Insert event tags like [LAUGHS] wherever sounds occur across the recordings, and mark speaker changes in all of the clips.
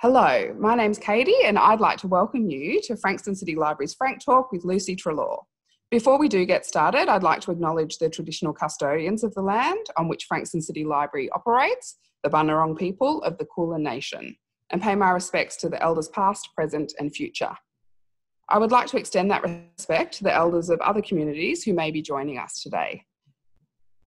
Speaker 1: Hello, my name's Katie, and I'd like to welcome you to Frankston City Library's FrankTALK with Lucy Treloar. Before we do get started, I'd like to acknowledge the traditional custodians of the land on which Frankston City Library operates, the Bunurong people of the Kulin Nation, and pay my respects to the elders past, present, and future. I would like to extend that respect to the elders of other communities who may be joining us today.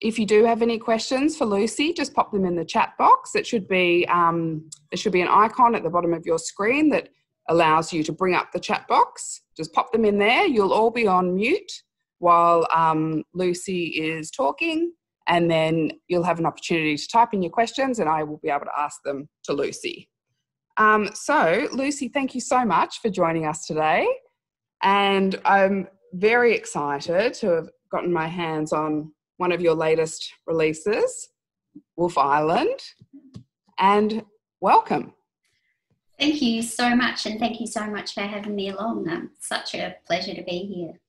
Speaker 1: If you do have any questions for Lucy, just pop them in the chat box. It should be um, there should be an icon at the bottom of your screen that allows you to bring up the chat box. Just pop them in there. You'll all be on mute while um, Lucy is talking, and then you'll have an opportunity to type in your questions, and I will be able to ask them to Lucy. Um, so, Lucy, thank you so much for joining us today. And I'm very excited to have gotten my hands on one of your latest releases, Wolfe Island, and welcome.
Speaker 2: Thank you so much, and thank you so much for having me along. Um, such a pleasure to be here.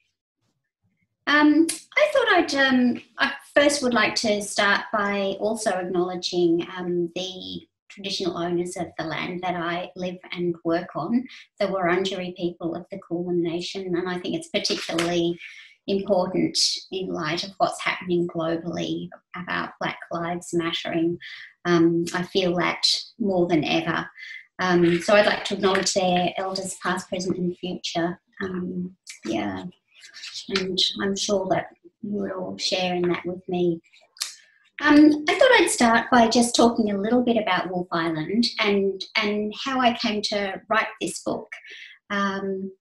Speaker 2: Um, I thought I'd um, I first would like to start by also acknowledging um, the traditional owners of the land that I live and work on, the Wurundjeri people of the Kulin Nation, and I think it's particularly important in light of what's happening globally about Black Lives Mattering. Um, I feel that more than ever. Um, so I'd like to acknowledge their elders, past, present, and future. Um, yeah, and I'm sure that you would all share in that with me. Um, I thought I'd start by just talking a little bit about Wolfe Island and and how I came to write this book. Um,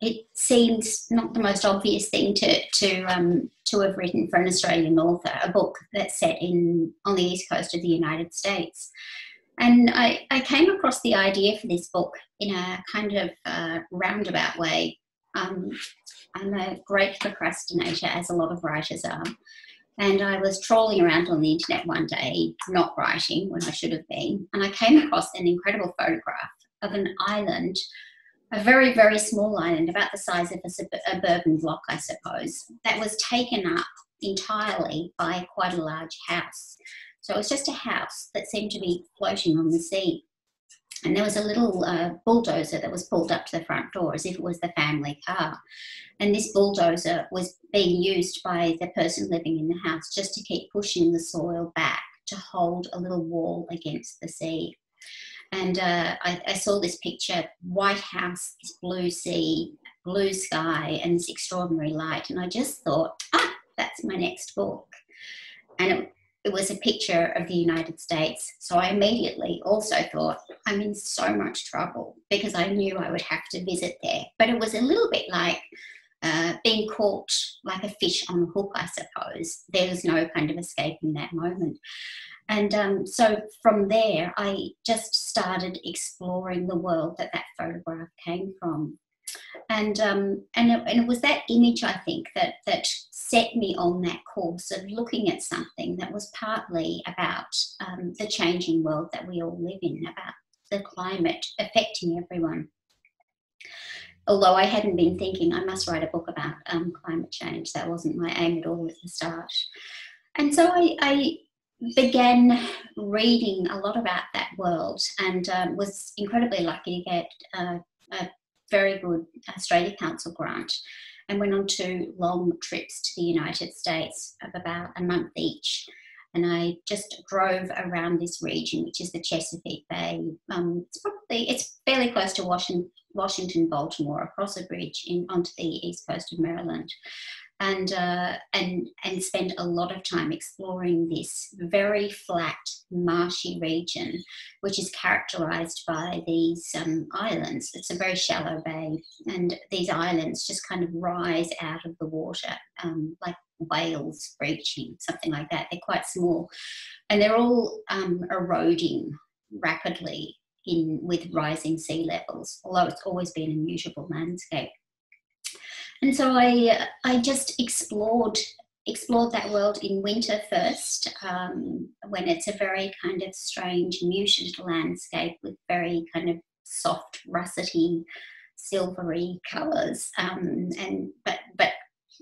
Speaker 2: it seems not the most obvious thing to to um, to have written for an Australian author, a book that's set in on the east coast of the United States. And I, I came across the idea for this book in a kind of uh, roundabout way. Um, I'm a great procrastinator, as a lot of writers are. And I was trawling around on the internet one day, not writing when I should have been, and I came across an incredible photograph of an island a very, very small island, about the size of a bourbon block, I suppose, that was taken up entirely by quite a large house. So it was just a house that seemed to be floating on the sea. And there was a little uh, bulldozer that was pulled up to the front door as if it was the family car. And this bulldozer was being used by the person living in the house just to keep pushing the soil back to hold a little wall against the sea. And uh, I, I, saw this picture White House, this blue sea, blue sky, and this extraordinary light. And I just thought, ah, that's my next book. And it, it was a picture of the United States. So I immediately also thought, I'm in so much trouble because I knew I would have to visit there. But it was a little bit like, uh, being caught like a fish on a hook, I suppose. There was no kind of escaping that moment. And um, so from there, I just started exploring the world that that photograph came from. And, um, and, it, and it was that image, I think, that, that set me on that course of looking at something that was partly about um, the changing world that we all live in, about the climate affecting everyone. Although I hadn't been thinking I must write a book about um, climate change, that wasn't my aim at all at the start. And so I, I began reading a lot about that world and um, was incredibly lucky to get uh, a very good Australia Council grant and went on two long trips to the United States of about a month each. And I just drove around this region, which is the Chesapeake Bay. Um, it's probably it's fairly close to Washington, Washington, Baltimore, across a bridge in onto the east coast of Maryland and uh, and and spend a lot of time exploring this very flat, marshy region, which is characterized by these um, islands. It's a very shallow bay, and these islands just kind of rise out of the water, um, like whales breaching, something like that. They're quite small, and they're all um, eroding rapidly in with rising sea levels. Although it's always been a mutable landscape. And so I, I just explored explored that world in winter first, um, when it's a very kind of strange, muted landscape with very kind of soft, russety, silvery colours. Um, and but but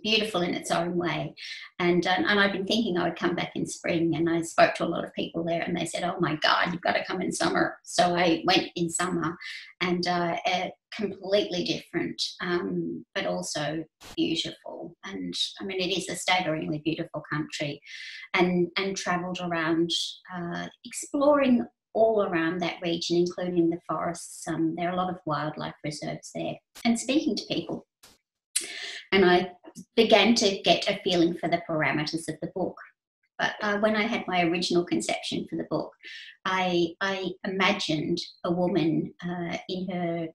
Speaker 2: beautiful in its own way. And, um, and I've been thinking I would come back in spring, and I spoke to a lot of people there, and they said, "Oh my God, you've got to come in summer." So I went in summer, and uh, completely different, um, but also beautiful. And I mean, it is a staggeringly beautiful country, and and travelled around uh, exploring all around that region, including the forests. Um, there are a lot of wildlife reserves there, and speaking to people. And I began to get a feeling for the parameters of the book. But uh, when I had my original conception for the book, I, I imagined a woman uh, in her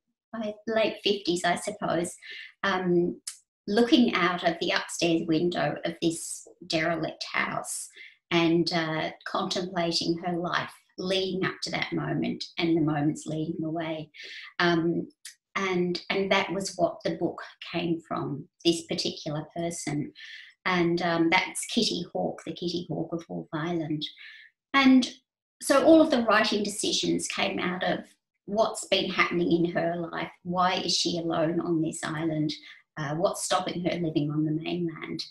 Speaker 2: late 50s, I suppose, um, looking out of the upstairs window of this derelict house and uh, contemplating her life leading up to that moment and the moments leading away. Um, and and that was what the book came from this particular person. And um, that's kitty hawk the kitty hawk of Wolfe Island. And so all of the writing decisions came out of what's been happening in her life. Why is she alone on this island uh, what's stopping her living on the mainland.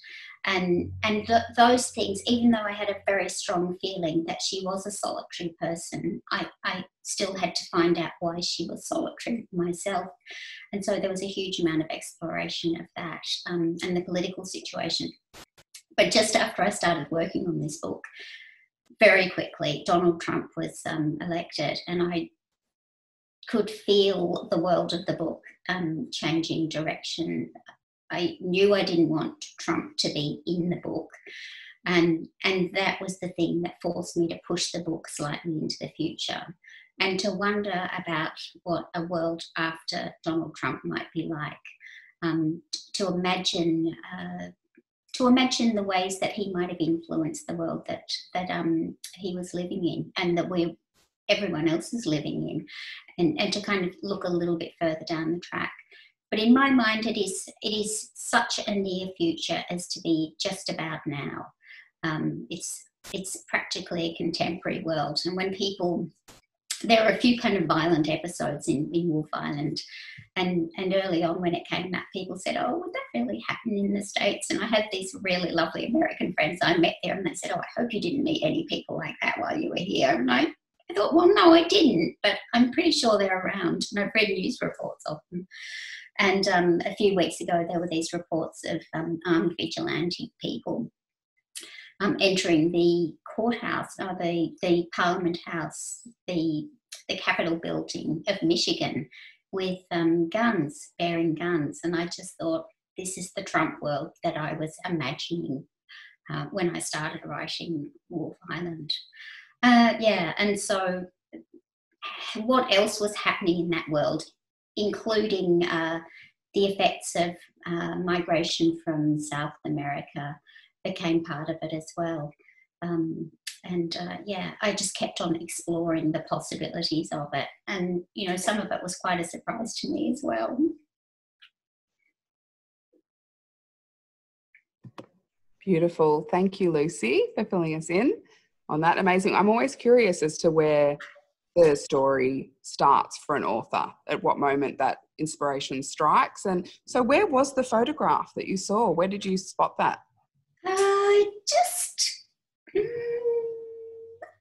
Speaker 2: And and th- those things even though i had a very strong feeling that she was a solitary person I, I still had to find out why she was solitary myself. And so there was a huge amount of exploration of that um, and the political situation. But just after i started working on this book very quickly donald trump was um, elected and i could feel the world of the book um, changing direction I knew I didn't want Trump to be in the book. And, and that was the thing that forced me to push the book slightly into the future and to wonder about what a world after Donald Trump might be like. Um, to imagine uh, to imagine the ways that he might have influenced the world that that um, he was living in and that we everyone else is living in and, and to kind of look a little bit further down the track but in my mind, it is it is such a near future as to be just about now. Um, it's it's practically a contemporary world, and when people there are a few kind of violent episodes in, in Wolfe Island. And, and early on, when it came up, people said, Oh, would that really happen in the States? And I had these really lovely American friends I met there, and they said, Oh, I hope you didn't meet any people like that while you were here. And I, I thought, Well, no, I didn't, but I'm pretty sure they're around. And I've read news reports of them. And um, a few weeks ago, there were these reports of um, armed vigilante people um, entering the courthouse, or uh, the, the Parliament House, the, the Capitol building of Michigan with um, guns, bearing guns. And I just thought, this is the Trump world that I was imagining uh, when I started writing Wolfe Island. Uh, yeah, and so what else was happening in that world including uh, the effects of uh, migration from South America became part of it as well. Um, and uh, yeah, I just kept on exploring the possibilities of it. And, you know, some of it was quite a surprise to me as well.
Speaker 1: Beautiful. Thank you, Lucy, for filling us in on that. Amazing. I'm always curious as to where the story starts for an author, at what moment that inspiration strikes. And so, where was the photograph that you saw? Where did you spot that?
Speaker 2: I just, mm,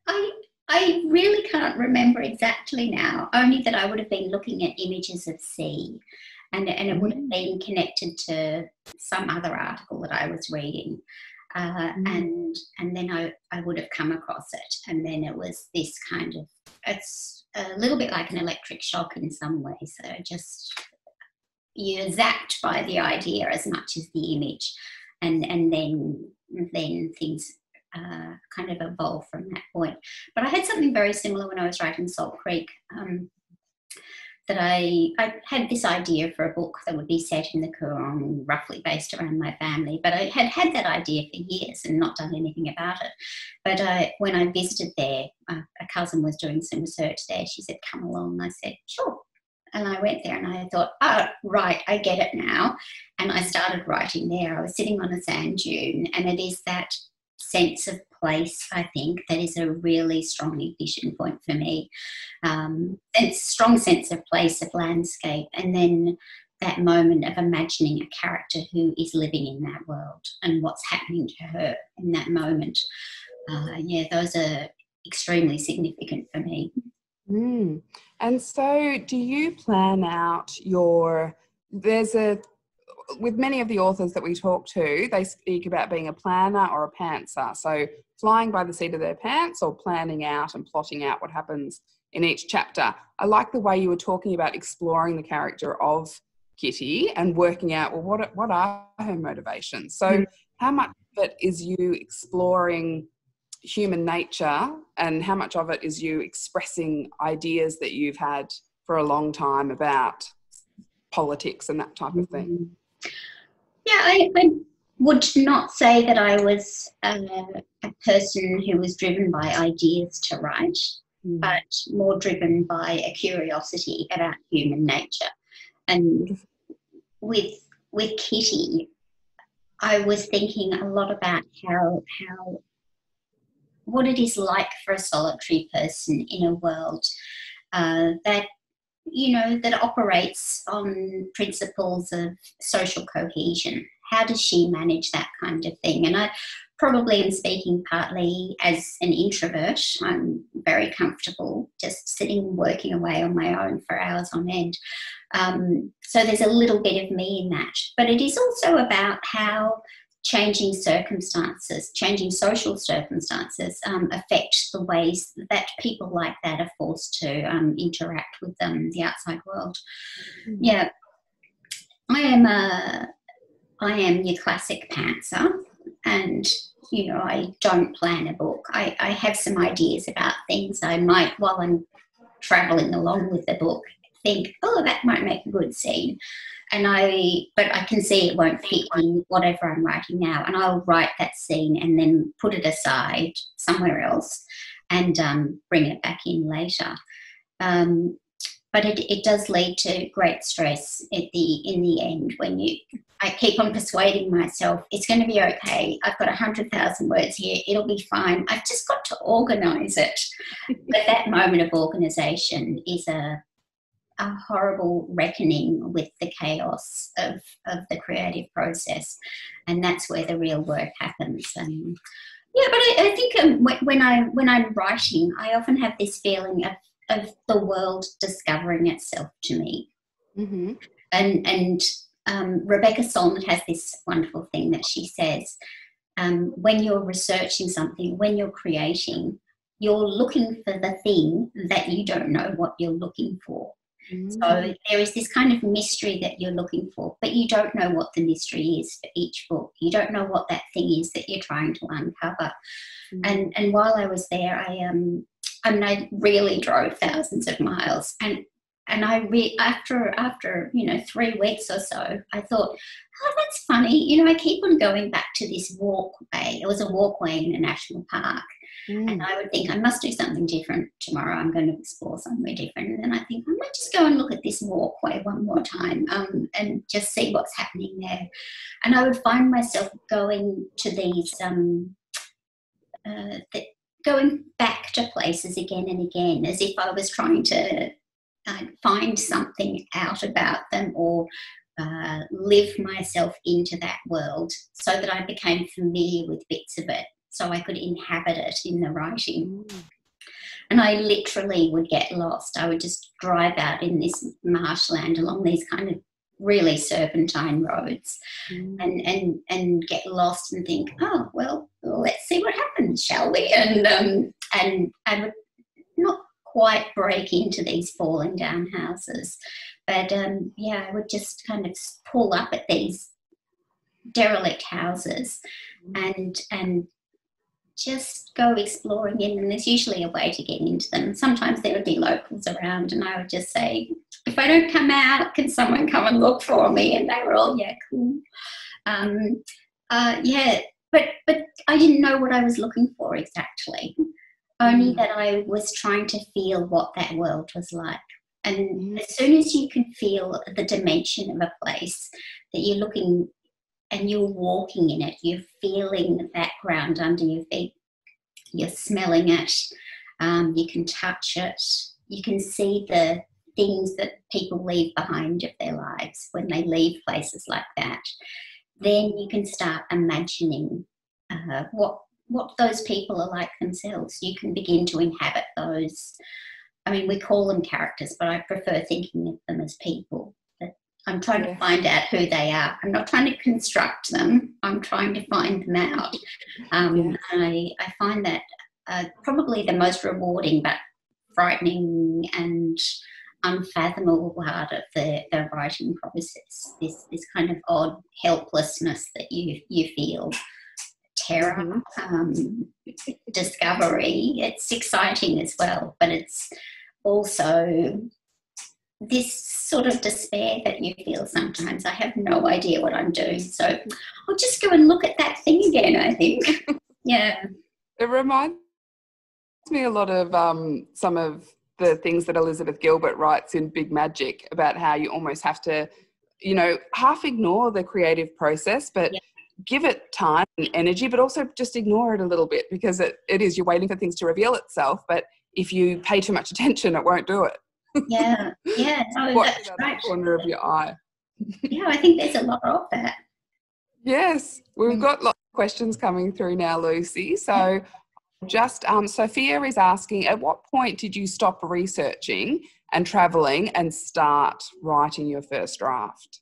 Speaker 2: I, I really can't remember exactly now, only that I would have been looking at images of sea. And, and it would have mm. been connected to some other article that I was reading. Uh, mm. and and then I, I would have come across it. And then it was this kind of it's a little bit like an electric shock in some way. So just you're zapped by the idea as much as the image. And and then then things uh, kind of evolve from that point. But I had something very similar when I was writing Salt Creek. Um, that I, I had this idea for a book that would be set in the Coorong, roughly based around my family. But I had had that idea for years and not done anything about it. But uh, when I visited there, a cousin was doing some research there. She said, Come along. I said, Sure. And I went there and I thought, oh, right, I get it now. And I started writing there. I was sitting on a sand dune, and it is that sense of place, I think, that is a really strong ignition point for me. Um, and strong sense of place, of landscape, and then that moment of imagining a character who is living in that world and what's happening to her in that moment. Uh, yeah, those are extremely significant for me.
Speaker 1: Mm. And so, do you plan out your? There's a with many of the authors that we talk to, they speak about being a planner or a pantser. So, flying by the seat of their pants or planning out and plotting out what happens in each chapter. I like the way you were talking about exploring the character of Kitty and working out, well, what, what are her motivations? So, mm. how much of it is you exploring human nature and how much of it is you expressing ideas that you've had for a long time about politics and that type of thing?
Speaker 2: Yeah, I, I would not say that I was uh, a person who was driven by ideas to write, mm. but more driven by a curiosity about human nature. And with with Kitty, I was thinking a lot about how how what it is like for a solitary person in a world uh, that you know that operates on principles of social cohesion. How does she manage that kind of thing? And i probably am speaking partly as an introvert. I'm very comfortable just sitting working away on my own for hours on end. Um, so there's a little bit of me in that. But it is also about how changing circumstances, changing social circumstances um, affect the ways that people like that are forced to um, interact with um, the outside world. Mm-hmm. Yeah, I am a, I am your classic pantser, and you know I don't plan a book. I, I have some ideas about things I might while I'm traveling along with the book think, oh, that might make a good scene and I, but I can see it won't fit in whatever I'm writing now, and I'll write that scene and then put it aside somewhere else, and um, bring it back in later. Um, but it, it does lead to great stress at the in the end when you I keep on persuading myself it's going to be okay. I've got a hundred thousand words here. It'll be fine. I've just got to organise it. [LAUGHS] but that moment of organisation is a a horrible reckoning with the chaos of, of the creative process. And that's where the real work happens. And yeah, but I, I think um, when, I, when I'm writing, I often have this feeling of, of the world discovering itself to me. Mm-hmm. And, and um, Rebecca Solnit has this wonderful thing that she says um, when you're researching something, when you're creating, you're looking for the thing that you don't know what you're looking for. Mm. So there is this kind of mystery that you're looking for, but you don't know what the mystery is for each book. You don't know what that thing is that you're trying to uncover. Mm. And and while I was there, I um I mean I really drove thousands of miles and and I re- after after you know three weeks or so, I thought, oh, that's funny. You know, I keep on going back to this walkway. It was a walkway in a national park, Mm. And I would think I must do something different tomorrow. I'm going to explore somewhere different. And then I think I might just go and look at this walkway one more time um, and just see what's happening there. And I would find myself going to these, um, uh, the, going back to places again and again as if I was trying to uh, find something out about them or uh, live myself into that world so that I became familiar with bits of it so I could inhabit it in the writing. Mm. And I literally would get lost. I would just drive out in this marshland along these kind of really serpentine roads mm. and, and, and get lost and think, oh, well, let's see what happens, shall we? And, um, and I would not quite break into these falling down houses. But um, yeah, I would just kind of pull up at these derelict houses mm. and and just go exploring in them. There's usually a way to get into them. Sometimes there would be locals around, and I would just say, if I don't come out, can someone come and look for me? And they were all, yeah, cool. Um, uh, yeah, but but I didn't know what I was looking for exactly. Only mm. that I was trying to feel what that world was like. And mm. as soon as you can feel the dimension of a place that you're looking and you're walking in it, you're feeling the background under your feet, you're smelling it, um, you can touch it, you can see the things that people leave behind of their lives when they leave places like that, then you can start imagining uh, what what those people are like themselves. You can begin to inhabit those. I mean, we call them characters, but I prefer thinking of them as people. I'm trying to find out who they are. I'm not trying to construct them. I'm trying to find them out. Um, yeah. I, I find that uh, probably the most rewarding but frightening and unfathomable part of the, the writing process. This this kind of odd helplessness that you you feel, terror, mm-hmm. um, discovery. It's exciting as well, but it's also this sort of despair that you feel sometimes. I have no idea what I'm doing. So I'll just go and look at that thing again, I think. [LAUGHS] yeah.
Speaker 1: It reminds me a lot of um, some of the things that Elizabeth Gilbert writes in Big Magic about how you almost have to, you know, half ignore the creative process, but yeah. give it time and energy, but also just ignore it a little bit because it, it is, you're waiting for things to reveal itself. But if you pay too much attention, it won't do it
Speaker 2: yeah, [LAUGHS] yeah. No, that's
Speaker 1: right. corner of your eye.
Speaker 2: yeah, I think there's a lot of that.
Speaker 1: Yes, we've mm. got lots of questions coming through now, Lucy. So, just um, Sophia is asking, at what point did you stop researching and traveling and start writing your first draft?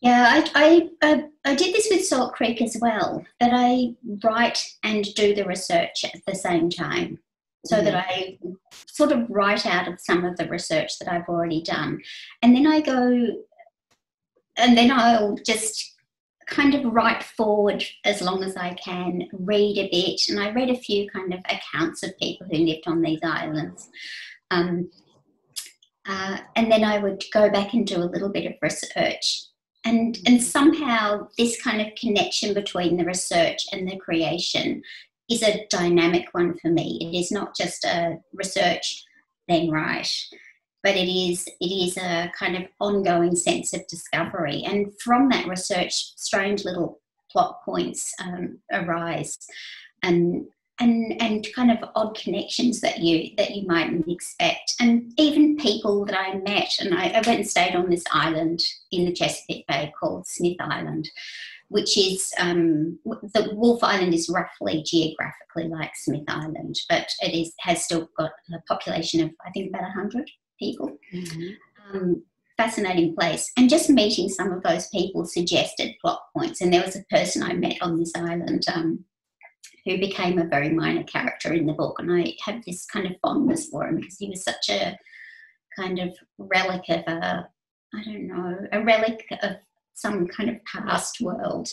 Speaker 2: Yeah, I, I, uh, I did this with Salt Creek as well, that I write and do the research at the same time so mm-hmm. that I sort of write out of some of the research that I've already done. And then I go, and then I'll just kind of write forward as long as I can, read a bit. And I read a few kind of accounts of people who lived on these islands. Um, uh, and then I would go back and do a little bit of research. And, and somehow this kind of connection between the research and the creation is a dynamic one for me. It is not just a research then write, but it is it is a kind of ongoing sense of discovery. And from that research, strange little plot points um, arise, and and and kind of odd connections that you that you mightn't expect, and even people that I met. And I, I went and stayed on this island in the Chesapeake Bay called Smith Island, which is um, the Wolfe Island is roughly geographically like Smith Island, but it is has still got a population of I think about hundred people. Mm-hmm. Um, fascinating place, and just meeting some of those people suggested plot points. And there was a person I met on this island um, who became a very minor character in the book, and I have this kind of fondness for him because he was such a kind of relic of a I don't know, a relic of some kind of past world.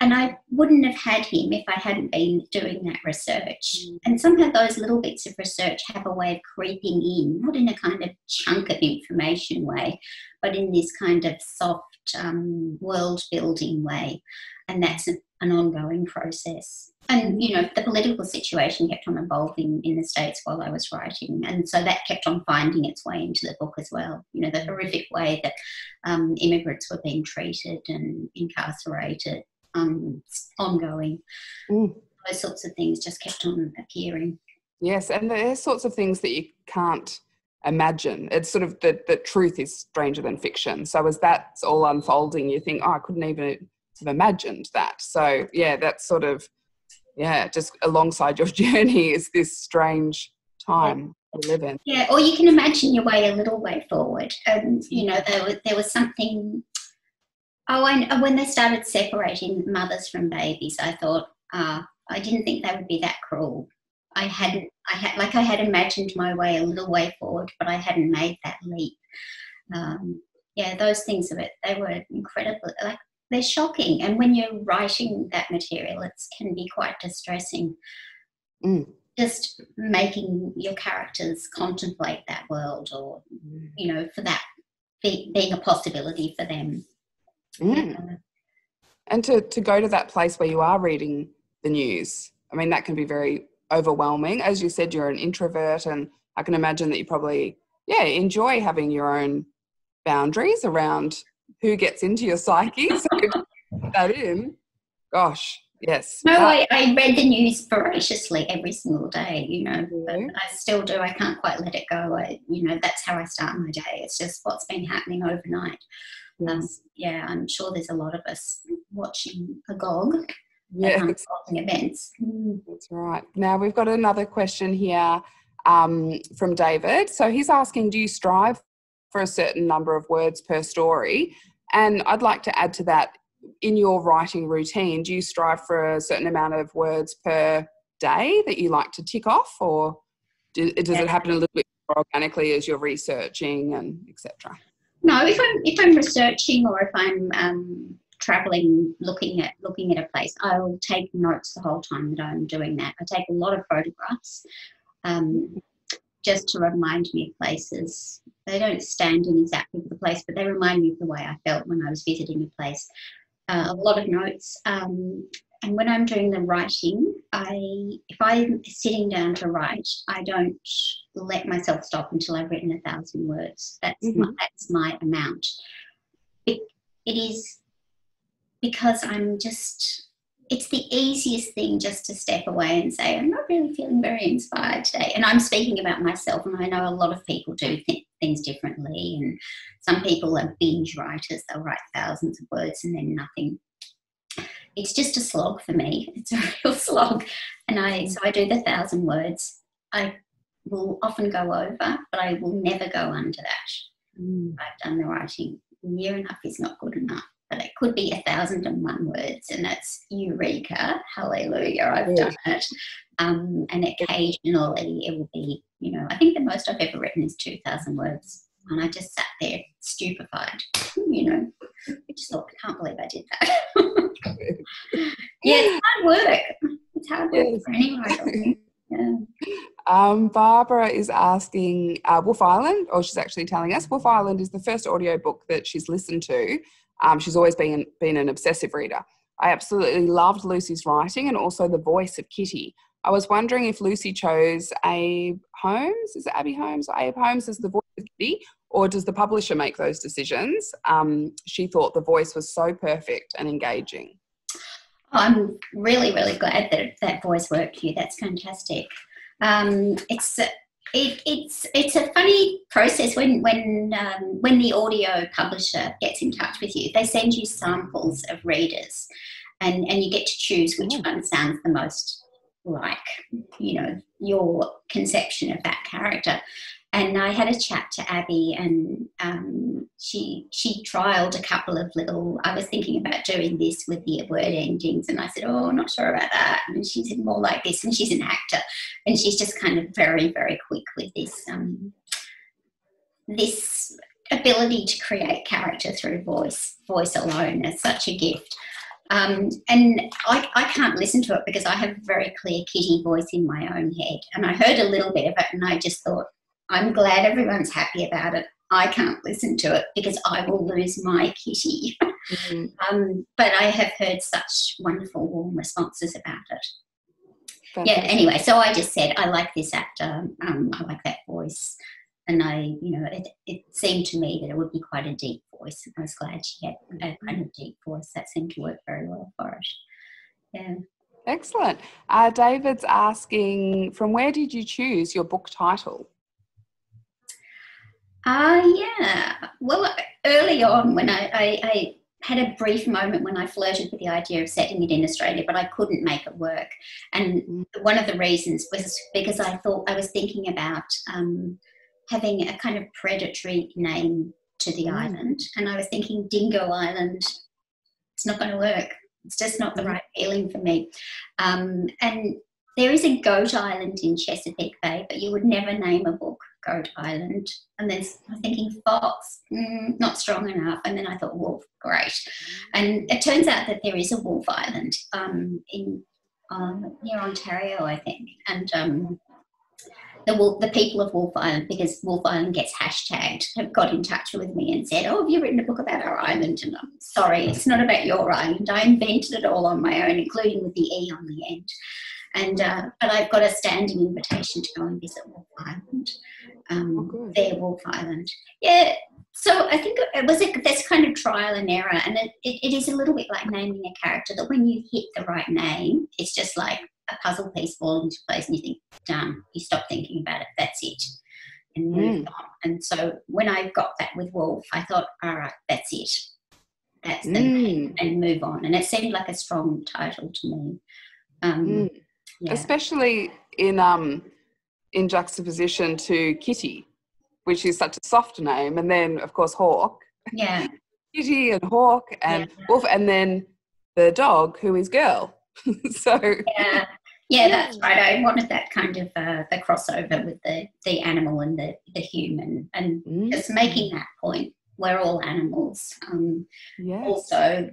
Speaker 2: And I wouldn't have had him if I hadn't been doing that research. Mm. And somehow those little bits of research have a way of creeping in, not in a kind of chunk of information way, but in this kind of soft um, world building way. And that's an, ongoing process and you know the political situation kept on evolving in the states while I was writing, and so that kept on finding its way into the book as well. You know the horrific way that um, immigrants were being treated and incarcerated, um, ongoing. Mm. Those sorts of things just kept on appearing.
Speaker 1: Yes, and there are sorts of things that you can't imagine. It's sort of that the truth is stranger than fiction. So as that's all unfolding, you think, oh, I couldn't even have imagined that. So yeah, that's sort of yeah, just alongside your [LAUGHS] journey is this strange time we live in.
Speaker 2: Yeah, or you can imagine your way a little way forward. And you know, there was there was something. Oh, and when they started separating mothers from babies, I thought, ah, I didn't think they would be that cruel. I hadn't, I had like I had imagined my way a little way forward, but I hadn't made that leap. Um, yeah, those things of it, they were incredible. Like they're shocking. And when you're writing that material, it can be quite distressing. Mm. Just making your characters contemplate that world, or you know, for that be, being a possibility for them.
Speaker 1: Mm. and to to go to that place where you are reading the news, I mean, that can be very overwhelming. As you said, you're an introvert, and I can imagine that you probably yeah enjoy having your own boundaries around who gets into your psyche. [LAUGHS] So that in, gosh, Yes.
Speaker 2: No, I, I read the news voraciously every single day, you know, but I still do. I can't quite let it go. I, you know, that's how I start my day. It's just what's been happening overnight. Um, yes. Um, yeah, I'm sure there's a lot of us watching agog
Speaker 1: yeah.
Speaker 2: events.
Speaker 1: Mm. That's right. Now we've got another question here um, from David. So he's asking, do you strive for a certain number of words per story? And I'd like to add to that, in your writing routine, do you strive for a certain amount of words per day that you like to tick off, or do, does it happen a little bit more organically as you're researching and etc.?
Speaker 2: No, if I'm if I'm researching or if I'm um, traveling, looking at looking at a place, I'll take notes the whole time that I'm doing that. I take a lot of photographs. Um, just to remind me of places. They don't stand in exactly for the place, but they remind me of the way I felt when I was visiting the place. Uh, a lot of notes. Um, and when I'm doing the writing, I if I'm sitting down to write, I don't let myself stop until I've written a thousand words. That's mm-hmm. my, that's my amount. It, it is because I'm just it's the easiest thing just to step away and say, I'm not really feeling very inspired today. And I'm speaking about myself, and I know a lot of people do th- things differently. And some people are binge writers, they'll write thousands of words and then nothing. It's just a slog for me. [LAUGHS] It's a real slog. And I so I do the thousand words. I will often go over, but I will never go under that. Mm. I've done the writing. Near enough is not good enough but it could be a thousand and one words, and it's eureka, hallelujah, I've done it. Um, and occasionally it will be, you know, I think the most I've ever written is 2,000 words. And I just sat there stupefied, you know. I just thought, I can't believe I did that. yeah, it's hard work. It's hard work yes. for any writer. Yeah.
Speaker 1: Um, Barbara is asking uh, Wolfe Island, or she's actually telling us Wolfe Island is the first audiobook that she's listened to. Um, she's always been, been an obsessive reader. I absolutely loved Lucy's writing and also the voice of Kitty. I was wondering if Lucy chose Abe Holmes, is it Abby Holmes or Abe Holmes as the voice of Kitty, or does the publisher make those decisions? Um, she thought the voice was so perfect and engaging.
Speaker 2: I'm really, really glad that that voice worked for you. That's fantastic. Um, it's it, it's it's a funny process when when um, when the audio publisher gets in touch with you. They send you samples of readers, and and you get to choose which mm. one sounds the most like you know your conception of that character and I had a chat to Abby, and um, she she trialed a couple of little. I was thinking about doing this with the word endings, and I said, "Oh, not sure about that." And she said, "More like this." And she's an actor, and she's just kind of very very quick with this um, this ability to create character through voice voice alone. Is such a gift. Um, and I, I, can't listen to it because I have a very clear kitty voice in my own head. And I heard a little bit of it and I just thought, I'm glad everyone's happy about it. I can't listen to it because I will lose my kitty. Mm-hmm. [LAUGHS] um, but I have heard such wonderful, warm responses about it. Yeah, anyway, so I just said, I like this actor, um, I like that voice. And I, you know, it, it seemed to me that it would be quite a deep voice. I was glad she had a kind of deep voice that seemed to work very well for it. Yeah.
Speaker 1: Excellent. Uh, David's asking, from where did you choose your book title?
Speaker 2: Uh, yeah. Well, early on, when I, I, I, had a brief moment when I flirted with the idea of setting it in Australia, but I couldn't make it work. And mm. one of the reasons was because I thought I was thinking about um, having a kind of predatory name to the mm. island. And I was thinking Dingo Island, it's not going to work. It's just not the mm. right feeling for me. Um, and there is a goat island in Chesapeake Bay, but you would never name a book Goat Island. And then I'm thinking Fox, mm, not strong enough. And then I thought Wolf, great. And it turns out that there is a Wolfe Island um, in um, near Ontario, I think. And um, the, the people of Wolfe Island, because Wolfe Island gets hashtagged, have got in touch with me and said, Oh, have you written a book about our island? And I'm sorry, it's not about your island. I invented it all on my own, including with the E on the end. And uh, but I've got a standing invitation to go and visit Wolfe Island. Um,
Speaker 1: Oh,
Speaker 2: their Wolfe Island. Yeah. So I think it was a, this kind of trial and error, and it, it, it is a little bit like naming a character. That when you hit the right name, it's just like a puzzle piece falling into place, and you think, "Done." You stop thinking about it. That's it, and move on. And so when I got that with Wolf, I thought, "All right, that's it. That's the name,"
Speaker 1: Mm,
Speaker 2: and move on. And it seemed like a strong title to me. Um,
Speaker 1: mm.
Speaker 2: Yeah.
Speaker 1: Especially in um in juxtaposition to Kitty, which is such a soft name, and then of course Hawk,
Speaker 2: yeah. [LAUGHS]
Speaker 1: Kitty and Hawk and
Speaker 2: Yeah.
Speaker 1: Wolf, and then the dog who is girl. [LAUGHS] so
Speaker 2: yeah, yeah, that's right. I wanted that kind of uh, the crossover with the the animal and the the human, and
Speaker 1: mm,
Speaker 2: just making that point. We're all animals. Um,
Speaker 1: yes.
Speaker 2: Also,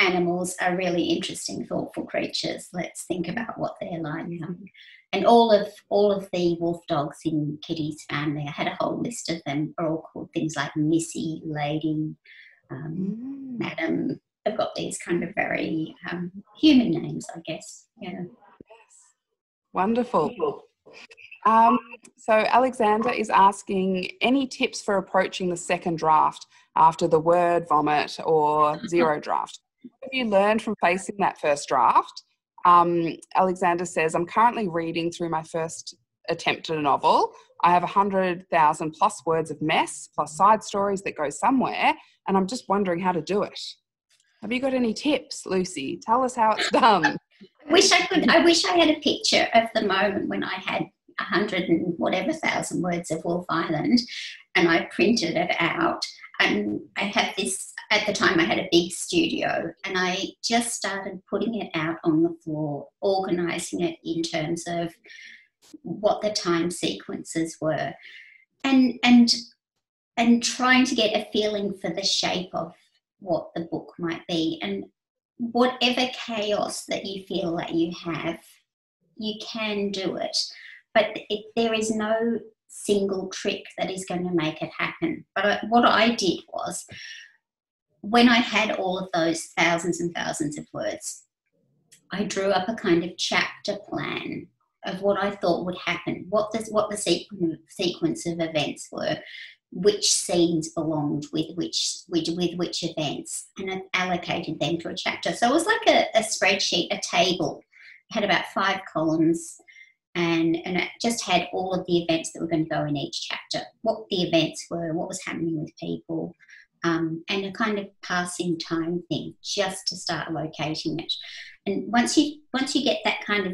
Speaker 2: animals are really interesting, thoughtful creatures. Let's think about what they're like. And all of all of the wolf dogs in Kitty's family, I had a whole list of them. Are all called things like Missy, Lady, um,
Speaker 1: Mm.
Speaker 2: Madam. They've got these kind of very um, human names, I guess. Yeah.
Speaker 1: Wonderful. Um, so Alexander is asking any tips for approaching the second draft after the word vomit or [LAUGHS] zero draft. What have you learned from facing that first draft? Um, Alexander says, I'm currently reading through my first attempt at a novel. I have 100,000 plus words of mess, plus side stories that go somewhere, and I'm just wondering how to do it. Have you got any tips, Lucy? Tell us how it's [LAUGHS] done.
Speaker 2: I wish I could. I wish I had a picture of the moment when I had a hundred and whatever thousand words of Wolfe Island, and I printed it out. And I had this at the time. I had a big studio, and I just started putting it out on the floor, organising it in terms of what the time sequences were, and and and trying to get a feeling for the shape of what the book might be and whatever chaos that you feel that you have, you can do it. But it, there is no single trick that is going to make it happen. But I, what I did was, when I had all of those thousands and thousands of words, I drew up a kind of chapter plan of what I thought would happen, what the, what the sequence, sequence of events were, which scenes belonged with which with, with which events and I allocated them to a chapter. So it was like a, a spreadsheet, a table. It had about five columns and, and it just had all of the events that were going to go in each chapter, what the events were, what was happening with people, um, and a kind of passing time thing just to start locating it. And once you once you get that kind of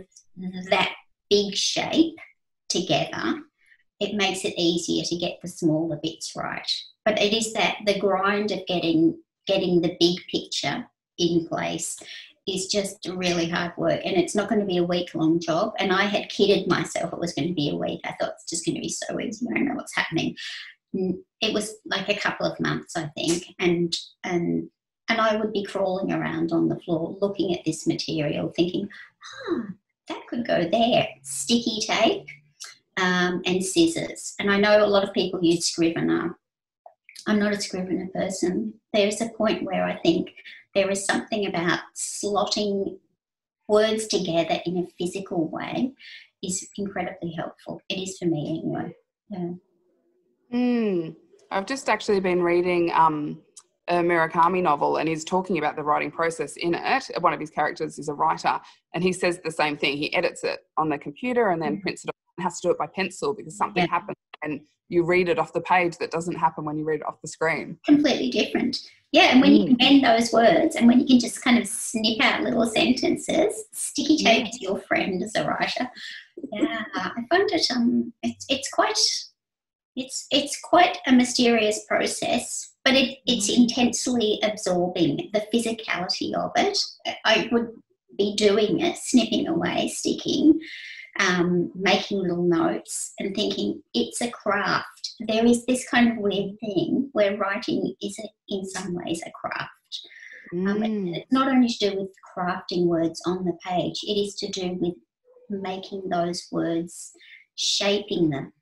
Speaker 2: that big shape together, it makes it easier to get the smaller bits right. But it is that the grind of getting getting the big picture in place is just really hard work. And it's not going to be a week long job. And i had kidded myself it was going to be a week. I thought it's just going to be so easy. I don't know what's happening it was like a couple of months i think and and and i would be crawling around on the floor looking at this material thinking ah that could go there sticky tape um, and scissors. And I know a lot of people use Scrivener. I'm not a Scrivener person. There's a point where I think there is something about slotting words together in a physical way is incredibly helpful. It is for me anyway. Yeah.
Speaker 1: Mm. I've just actually been reading um, a Murakami novel, and he's talking about the writing process in it. One of his characters is a writer, and he says the same thing. He edits it on the computer and then
Speaker 2: Mhm.
Speaker 1: prints it off and has to do it by pencil because something
Speaker 2: Yeah.
Speaker 1: happens and you read it off the page that doesn't happen when you read it off the screen.
Speaker 2: Completely different. Yeah, and when you can bend those words and when you can just kind of snip out little sentences, sticky tape is your friend as a writer. Yeah, I find it um it's it's quite it's it's quite a mysterious process, but it, it's intensely absorbing the physicality of it. I would be doing it, snipping away, sticking, um, making little notes, and thinking it's a craft. There is this kind of weird thing where writing is, a, in some ways, a craft. Um,
Speaker 1: Mm.
Speaker 2: it's not only to do with crafting words on the page, it is to do with making those words, shaping them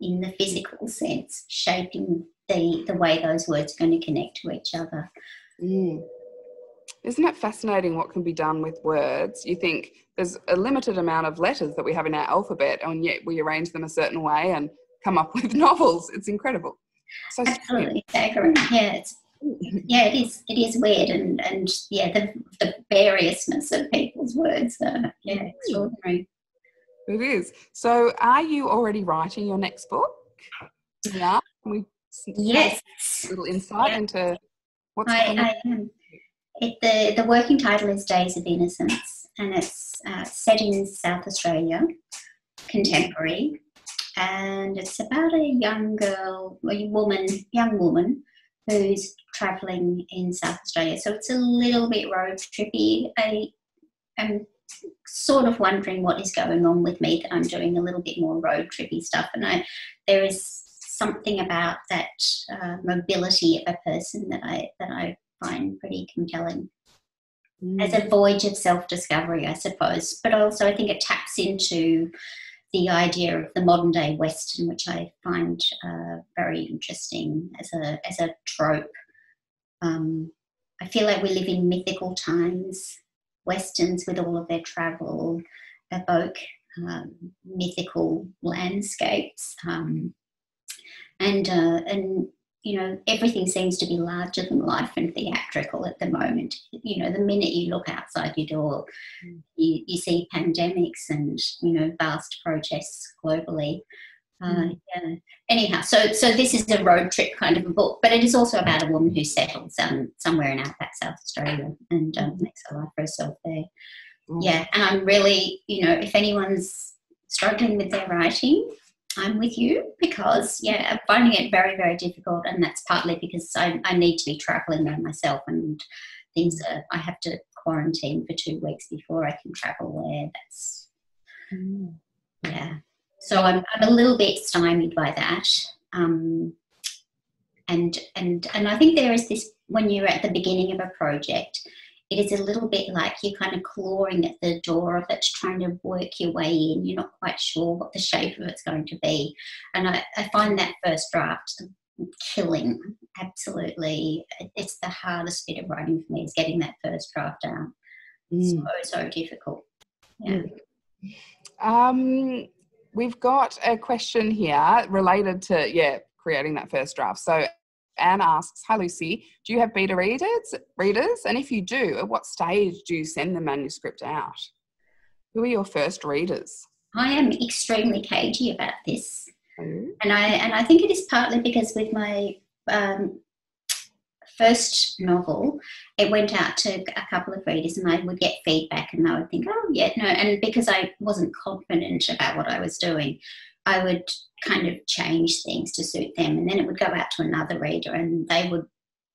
Speaker 2: in the physical sense, shaping the, the way those words are going to connect to each other.
Speaker 1: Mm. Isn't it fascinating what can be done with words? You think there's a limited amount of letters that we have in our alphabet, and yet we arrange them a certain way and come up [LAUGHS] with novels. It's incredible.
Speaker 2: So Absolutely, staggering. Yeah, it's, yeah, it is. It is weird, and and yeah, the the variousness of people's words. Are, yeah, extraordinary.
Speaker 1: It is. So, are you already writing your next book? Yeah. Can we
Speaker 2: yes.
Speaker 1: A little insight yeah. into what's
Speaker 2: I, I am. It, the, the working title is Days of Innocence, and it's uh, set in South Australia, contemporary, and it's about a young girl, a woman, young woman, who's travelling in South Australia. So it's a little bit road trippy. I am sort of wondering what is going on with me that I'm doing a little bit more road trippy stuff, and I there is something about that uh, mobility of a person that I that I find pretty compelling mm. as a voyage of self discovery, I suppose. But also, I think it taps into the idea of the modern day Western, which I find uh, very interesting as a, as a trope. Um, I feel like we live in mythical times. Westerns, with all of their travel, evoke um, mythical landscapes. Um, and uh, and you know, everything seems to be larger than life and theatrical at the moment. You know, the minute you look outside your door, mm. you, you see pandemics and, you know, vast protests globally. Uh, mm. yeah. Anyhow, so so this is a road trip kind of a book, but it is also about a woman who settles um, somewhere in outback South Australia and um, mm. makes a life for herself there. Mm. Yeah, and I'm really, you know, if anyone's struggling with their writing, I'm with you because, yeah, I'm finding it very, very difficult. And that's partly because I, I need to be traveling there myself and things are, I have to quarantine for two weeks before I can travel there. That's, mm. yeah. So I'm, I'm a little bit stymied by that. Um, and, and, and I think there is this, when you're at the beginning of a project, it is a little bit like you're kind of clawing at the door of it, trying to work your way in. You're not quite sure what the shape of it's going to be. And I, I find that first draft killing, absolutely. It's the hardest bit of writing for me is getting that first draft down. Mm. So, so difficult. Yeah.
Speaker 1: Um, we've got a question here related to, yeah, creating that first draft. So Anne asks, Hi Lucy, do you have beta readers readers? And if you do, at what stage do you send the manuscript out? Who are your first readers?
Speaker 2: I am extremely cagey about this. Mm. And I and I think it is partly because with my um, first novel, it went out to a couple of readers and I would get feedback and I would think, oh, yeah, no. And because I wasn't confident about what I was doing, I would kind of change things to suit them. And then it would go out to another reader and they would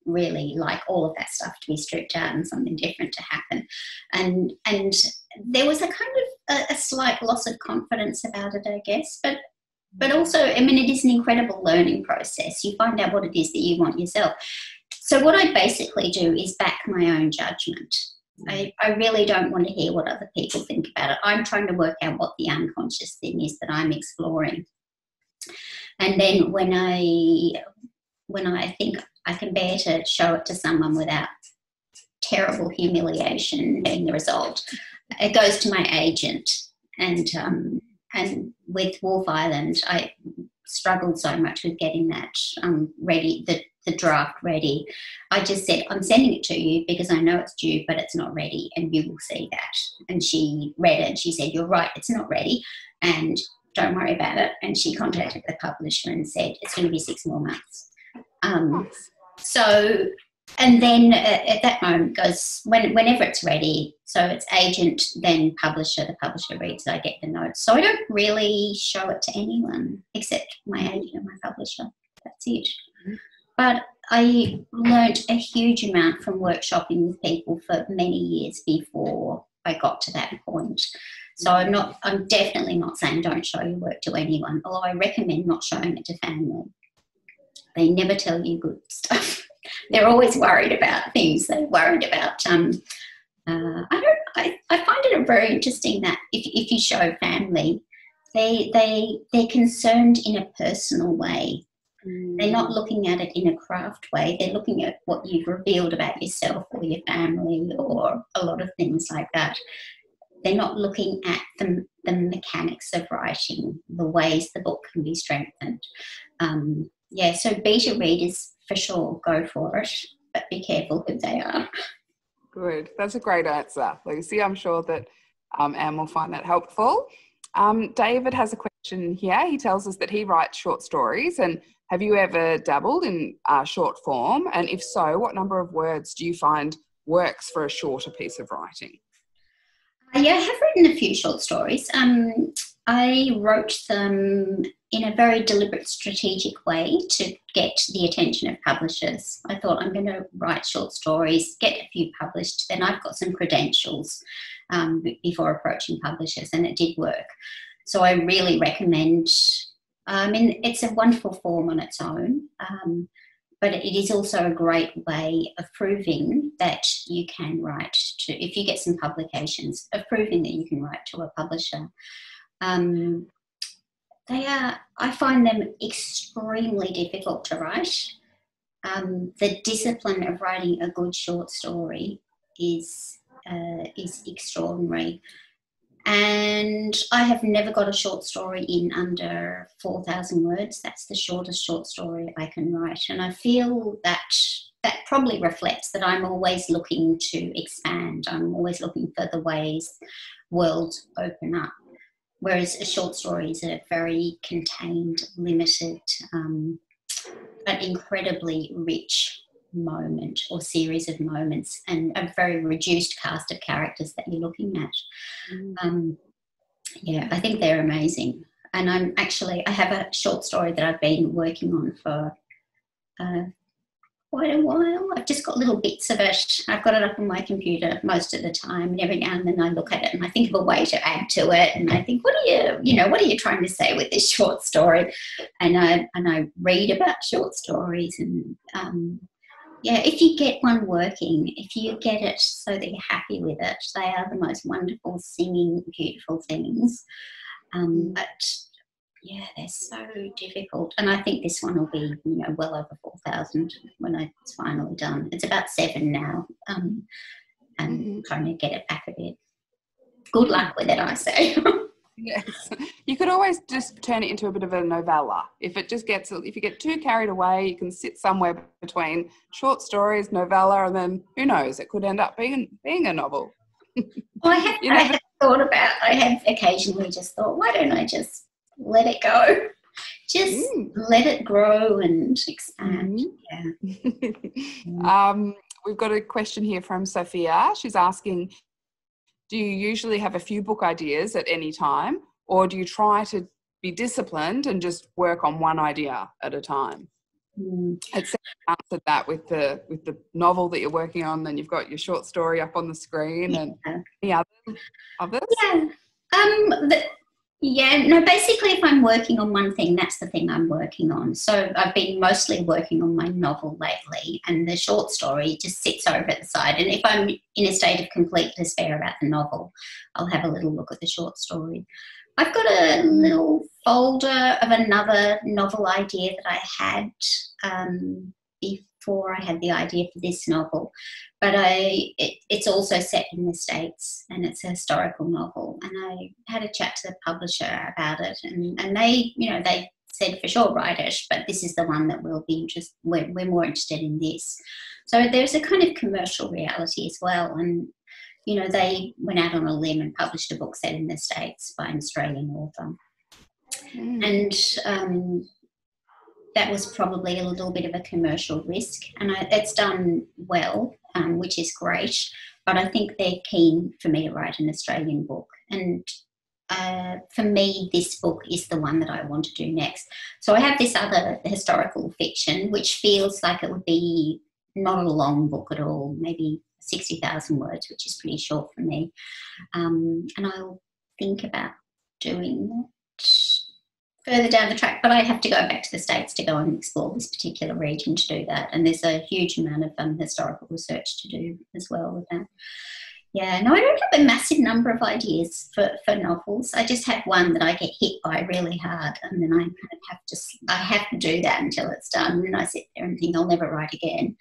Speaker 2: really like all of that stuff to be stripped out and something different to happen. And and there was a kind of a, a slight loss of confidence about it, I guess. But but also, I mean, it is an incredible learning process. You find out what it is that you want yourself. So what I basically do is back my own judgment. I, I really don't want to hear what other people think about it. I'm trying to work out what the unconscious thing is that I'm exploring. And then when I when I think I can bear to show it to someone without terrible humiliation being the result, it goes to my agent. And um, and with Wolfe Island, I struggled so much with getting that um, ready, the the draft ready. I just said, I'm sending it to you because I know it's due, but it's not ready, and you will see that. And she read it. She said, You're right, it's not ready, and don't worry about it. And she contacted the publisher and said, It's going to be six more months. Um, so, and then at that moment goes when, whenever it's ready. So it's agent, then publisher. The publisher reads. I get the notes. So I don't really show it to anyone except my agent and my publisher. That's it. But I learnt a huge amount from workshopping with people for many years before I got to that point. So I'm not, I'm definitely not saying don't show your work to anyone, although I recommend not showing it to family. They never tell you good [LAUGHS] stuff. They're always worried about things. They're worried about, um, uh, I don't, I, I find it very interesting that if, if you show family, they, they, they're concerned in a personal way They're not looking at it in a craft way. They're looking at what you've revealed about yourself or your family or a lot of things like that. They're not looking at the, the mechanics of writing, the ways the book can be strengthened. Um, yeah, so beta readers for sure go for it, but be careful who they are.
Speaker 1: Good. That's a great answer, Lucy. I'm sure that um, Anne will find that helpful. Um, David has a question here. He tells us that he writes short stories. And have you ever dabbled in uh, short form? And if so, what number of words do you find works for a shorter piece of writing?
Speaker 2: Uh, yeah, I have written a few short stories. Um, I wrote them in a very deliberate, strategic way to get the attention of publishers. I thought I'm going to write short stories, get a few published, then I've got some credentials um, before approaching publishers, and it did work. So I really recommend. I mean, it's a wonderful form on its own, um, but it is also a great way of proving that you can write to. If you get some publications, of proving that you can write to a publisher. Um, they are. I find them extremely difficult to write. Um, the discipline of writing a good short story is uh, is extraordinary. And I have never got a short story in under 4,000 words. That's the shortest short story I can write. And I feel that that probably reflects that I'm always looking to expand. I'm always looking for the ways worlds open up. Whereas a short story is a very contained, limited, um, but incredibly rich moment or series of moments and a very reduced cast of characters that you're looking at. Mm. Um, yeah, I think they're amazing. And I'm actually, I have a short story that I've been working on for uh, quite a while. I've just got little bits of it. I've got it up on my computer most of the time, and every now and then I look at it and I think of a way to add to it. And I think, what are you, you know, what are you trying to say with this [LAUGHS] short story? And I and I read about short stories and um, yeah, if you get one working, if you get it so that you're happy with it, they are the most wonderful, singing, beautiful things. Um, mm. but yeah, they're so difficult. And I think this one will be, you know, well over 4,000 when it's finally done. It's about seven now. Um, and mm-hmm. trying to get it back a bit. Good luck with it, I say. [LAUGHS]
Speaker 1: yes. You could always just turn it into a bit of a novella. If it just gets if you get too carried away you can sit somewhere between short stories novella and then who knows it could end up being being a novel.
Speaker 2: Well i have, [LAUGHS] I thought about i have occasionally just thought why don't i just let it go? [LAUGHS] Just mm. let it grow and expand. Mm.
Speaker 1: yeah. [LAUGHS] Um, we've got a question here from sophia. She's asking do you usually have a few book ideas at any time or do you try to be disciplined and just work on one idea at a time mm. it's answered that with the with the novel that you're working on then you've got your short story up on the screen yeah. and any other others
Speaker 2: yeah um the, yeah, no, basically, if I'm working on one thing, that's the thing I'm working on. So I've been mostly working on my novel lately, and the short story just sits over at the side. And if I'm in a state of complete despair about the novel, I'll have a little look at the short story. I've got a little folder of another novel idea that I had um, before I had the idea for this novel but I it, it's also set in the states and it's a historical novel and I had a chat to the publisher about it and, and they you know they said for sure write it but this is the one that we'll be interested we're, we're more interested in this so there's a kind of commercial reality as well and you know they went out on a limb and published a book set in the states by an Australian author mm. and um, that was probably a little bit of a commercial risk, and I, it's done well, um, which is great. But I think they're keen for me to write an Australian book, and uh, for me, this book is the one that I want to do next. So I have this other historical fiction, which feels like it would be not a long book at all, maybe 60,000 words, which is pretty short for me. Um, and I'll think about doing that further down the track, but I have to go back to the States to go and explore this particular region to do that. And there's a huge amount of um, historical research to do as well with that. yeah, no, I don't have a massive number of ideas for, for novels. I just have one that I get hit by really hard, and then I kind of have to I have to do that until it's done. And I sit there and think I'll never write again.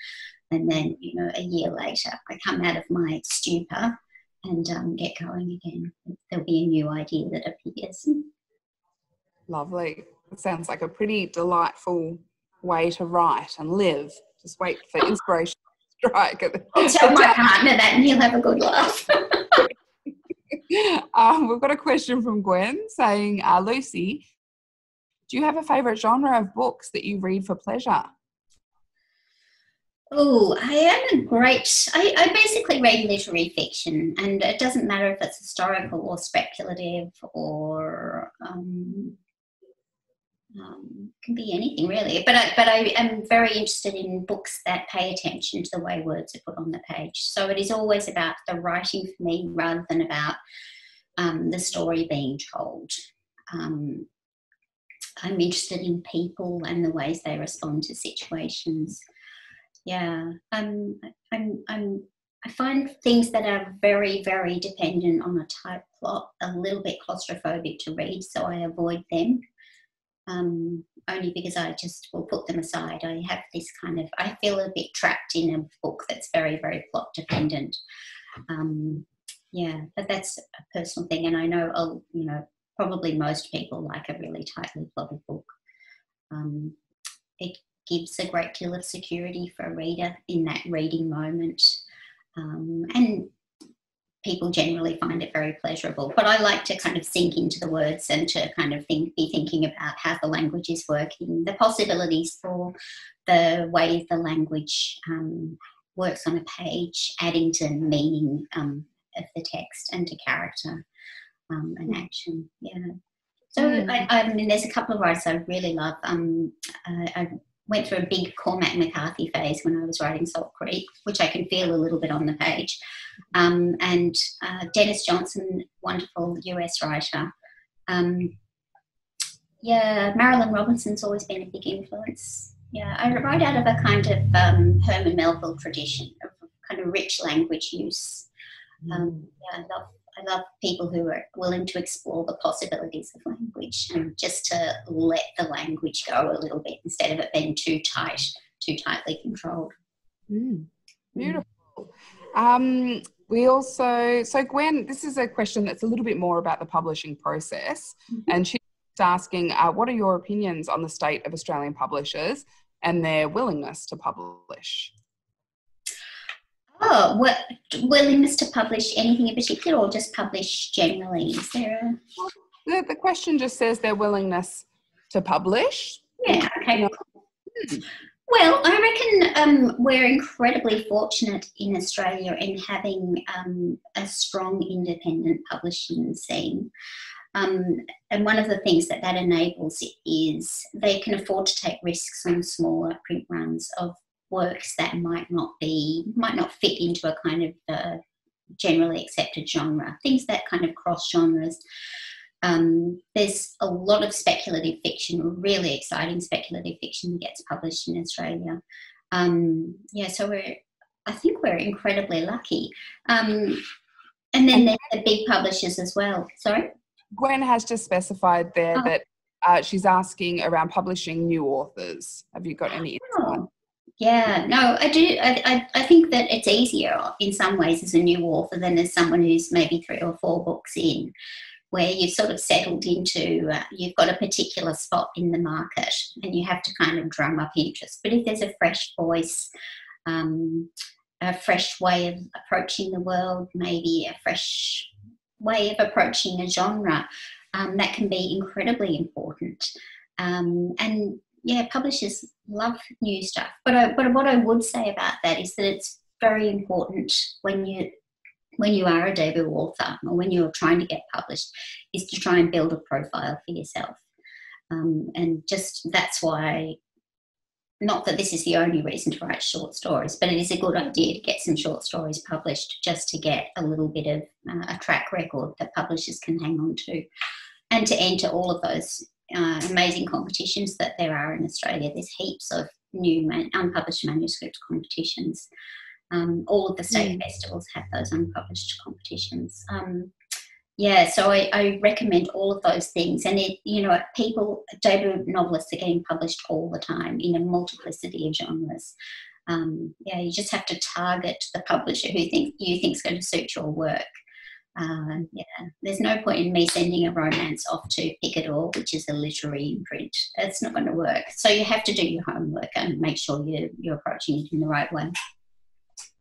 Speaker 2: And then you know, a year later, I come out of my stupor and um, get going again. There'll be a new idea that appears.
Speaker 1: Lovely. It sounds like a pretty delightful way to write and live. Just wait for inspiration to strike.
Speaker 2: I'll [LAUGHS] tell my partner that and he'll have a good laugh. [LAUGHS]
Speaker 1: um, we've got a question from Gwen saying, uh, Lucy, do you have a favourite genre of books that you read for pleasure?
Speaker 2: Oh, I am a great. I, I, basically read literary fiction, and it doesn't matter if it's historical or speculative or um, um, can be anything really. But I, but I am very interested in books that pay attention to the way words are put on the page. So it is always about the writing for me rather than about um, the story being told. Um, I'm interested in people and the ways they respond to situations. Yeah, I'm, I'm, I'm, I find things that are very, very dependent on a tight plot a little bit claustrophobic to read, so I avoid them um, only because I just will put them aside. I have this kind of, I feel a bit trapped in a book that's very, very plot dependent. Um, yeah, but that's a personal thing, and I know, I'll, you know, probably most people like a really tightly plotted book. Um, it gives a great deal of security for a reader in that reading moment. Um, and people generally find it very pleasurable. But I like to kind of sink into the words and to kind of think, be thinking about how the language is working, the possibilities for the way the language um, works on a page, adding to meaning um, of the text and to character um, and action. Yeah. So mm. I, I, mean, there's a couple of writers I really love. Um, uh, I went through a big Cormac McCarthy phase when I was writing Salt Creek, which I can feel a little bit on the page. Um, and uh, Denis Johnson, wonderful US writer. Um, yeah, Marilynne Robinson's always been a big influence. Yeah, I write out of a kind of um, Herman Melville tradition of kind of rich language use. Um, yeah, I love I love people who are willing to explore the possibilities of language and just to let the language go a little bit instead of it being too tight, too tightly controlled.
Speaker 1: Mm, beautiful. Um, we also, so Gwen, this is a question that's a little bit more about the publishing process. Mm-hmm. And she's asking, uh, what are your opinions on the state of Australian publishers and their willingness to publish?
Speaker 2: Oh, what willingness to publish anything in particular or just publish generally? Is there a...
Speaker 1: the, the question just says their willingness to publish.
Speaker 2: Yeah, okay. Well, I reckon um, we're incredibly fortunate in Australia in having um, a strong independent publishing scene. Um, and one of the things that that enables is they can afford to take risks on smaller print runs of works that might not be might not fit into a kind of uh, generally accepted genre things that kind of cross genres. Um, there's a lot of speculative fiction really exciting speculative fiction that gets published in australia. Um, yeah so we're i think we're incredibly lucky. Um, and then there's the big publishers as well. Sorry?
Speaker 1: Gwen has just specified there oh. that uh, she's asking around publishing new authors. Have you got any
Speaker 2: oh. Yeah, no, I do. I, I, think that it's easier in some ways as a new author than as someone who's maybe three or four books in, where you've sort of settled into, uh, you've got a particular spot in the market and you have to kind of drum up interest. But if there's a fresh voice, um, a fresh way of approaching the world, maybe a fresh way of approaching a genre, um, that can be incredibly important. Um, and yeah, publishers love new stuff. But I, but what I would say about that is that it's very important when you when you are a debut author or when you're trying to get published is to try and build a profile for yourself. Um, and just that's why not that this is the only reason to write short stories, but it is a good idea to get some short stories published just to get a little bit of uh, a track record that publishers can hang on to and to enter all of those uh, amazing competitions that there are in Australia. There's heaps of new man- unpublished manuscript competitions. Um, all of the state mm. festivals have those unpublished competitions. Um, yeah, so I, I, recommend all of those things. And it, you know, people, debut novelists are getting published all the time in a multiplicity of genres. Um, yeah, you just have to target the publisher who think you think is going to suit your work. Uh, yeah, there's no point in me sending a romance off to Picador, which is a literary imprint. It's not going to work. So you have to do your homework and make sure you, you're approaching it in the right way.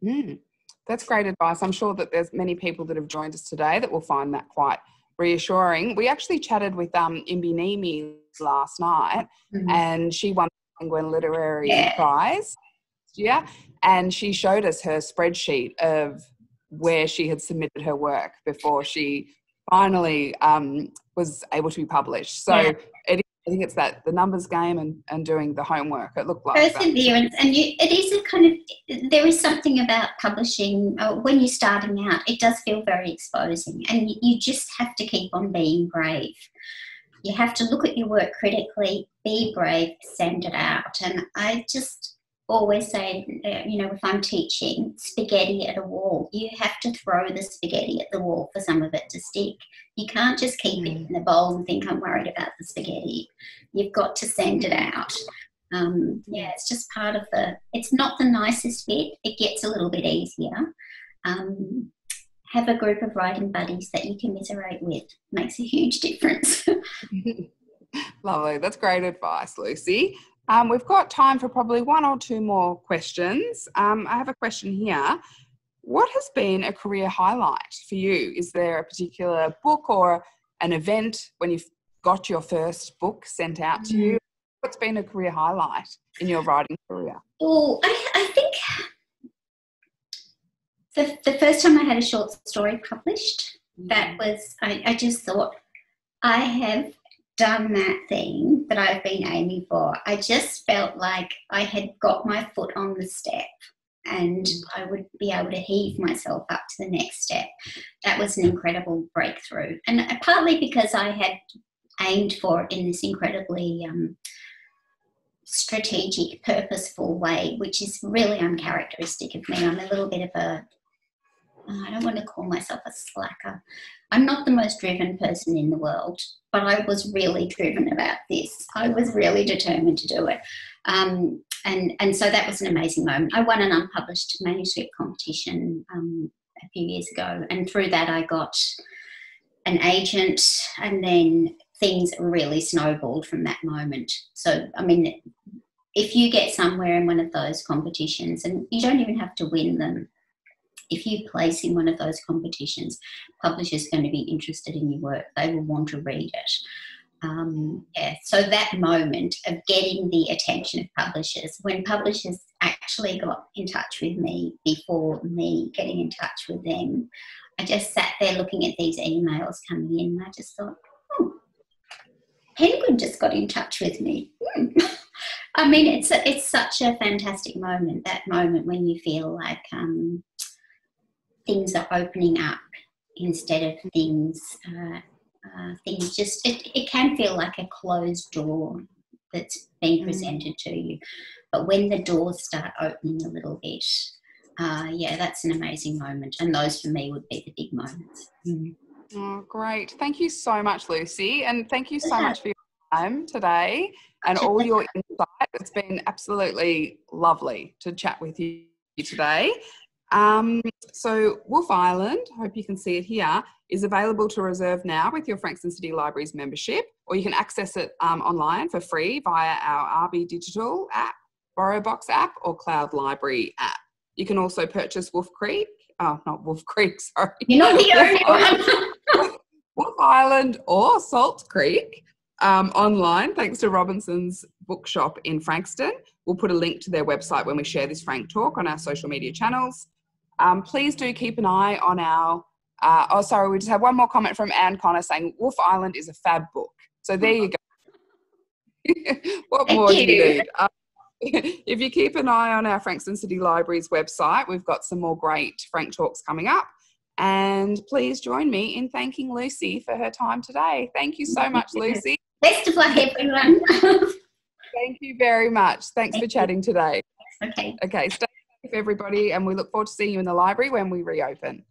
Speaker 1: Mm. That's great advice. I'm sure that there's many people that have joined us today that will find that quite reassuring. We actually chatted with um, Imbi Neeme last night, mm-hmm. and she won the Penguin Literary yeah. Prize. Yeah, and she showed us her spreadsheet of where she had submitted her work before she finally um, was able to be published. So yeah. it I think it's that the numbers game and, and doing the homework. It looked like
Speaker 2: perseverance, and you, it is a kind of there is something about publishing uh, when you're starting out. It does feel very exposing, and you, you just have to keep on being brave. You have to look at your work critically, be brave, send it out, and I just always say, uh, you know, if I'm teaching spaghetti at a wall, you have to throw the spaghetti at the wall for some of it to stick. You can't just keep it in the bowl and think I'm worried about the spaghetti. You've got to send it out. Um, yeah, it's just part of the. It's not the nicest bit. It gets a little bit easier. Um, have a group of writing buddies that you commiserate with. Makes a huge [LAUGHS] difference. [LAUGHS]
Speaker 1: Lovely. That's great advice, Lucy. Um, we've got time for probably one or two more questions. Um, I have a question here. What has been a career highlight for you? Is there a particular book or an event when you've got your first book sent out to you? Mm. What's been a career highlight in your writing career?
Speaker 2: Oh, I, I think the, the first time I had a short story published, that mm. was, I, I just thought, I have done that thing that I've been aiming for. I just felt like I had got my foot on the step and I would be able to heave myself up to the next step. That was an incredible breakthrough. And partly because I had aimed for it in this incredibly um, strategic, purposeful way, which is really uncharacteristic of me. I'm a little bit of a I don't want to call myself a slacker. I'm not the most driven person in the world, but I was really driven about this. I was really determined to do it. Um, and, and so that was an amazing moment. I won an unpublished manuscript competition um, a few years ago, and through that, I got an agent, and then things really snowballed from that moment. So, I mean, if you get somewhere in one of those competitions, and you don't even have to win them, if you place in one of those competitions, publishers are going to be interested in your work. They will want to read it. Um, yeah, so that moment of getting the attention of publishers, when publishers actually got in touch with me before me getting in touch with them, I just sat there looking at these emails coming in and I just thought, oh, Penguin just got in touch with me. Hmm. [LAUGHS] I mean, it's a, it's such a fantastic moment. That moment when you feel like um, things are opening up instead of things uh, uh, things just it, it can feel like a closed door that's being mm. presented to you. But when the doors start opening a little bit uh, yeah that's an amazing moment. And those for me would be the big moments.
Speaker 1: Mm. oh great. Thank you so much lucy. And thank you so much for your time today and all your insight. It's been absolutely lovely to chat with you today um, so Wolfe Island, hope you can see it here, is available to reserve now with your Frankston City Libraries membership, or you can access it um, online for free via our RB Digital app, Borrowbox app, or Cloud Library app. You can also purchase Wolf Creek, oh, not Wolf [LAUGHS] Creek, sorry.
Speaker 2: You're not the only [LAUGHS]
Speaker 1: one. Wolfe Island or Salt Creek um, online, thanks to Robinson's Bookshop in Frankston. We'll put a link to their website when we share this FrankTALK on our social media channels. Um, please do keep an eye on our. Uh, oh, sorry, we just have one more comment from Anne Connor saying Wolfe Island is a fab book. So there you go. [LAUGHS] what Thank more you. do you need? Um, [LAUGHS] if you keep an eye on our Frankston City Library's website, we've got some more great FrankTALKs coming up. And please join me in thanking Lucy for her time today. Thank you so much, Lucy.
Speaker 2: Best of luck, everyone.
Speaker 1: Thank you very much. Thanks Thank for chatting you. today.
Speaker 2: Okay.
Speaker 1: Okay, stay everybody, and we look forward to seeing you in the library when we reopen.